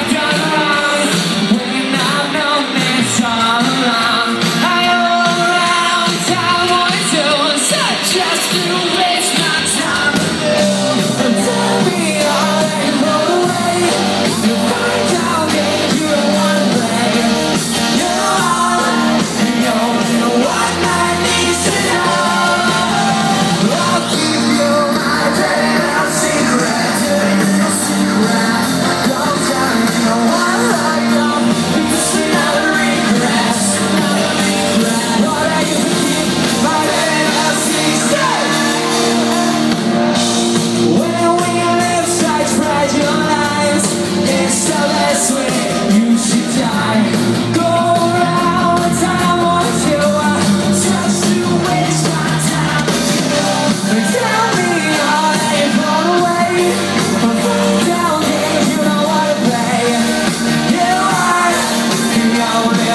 I've done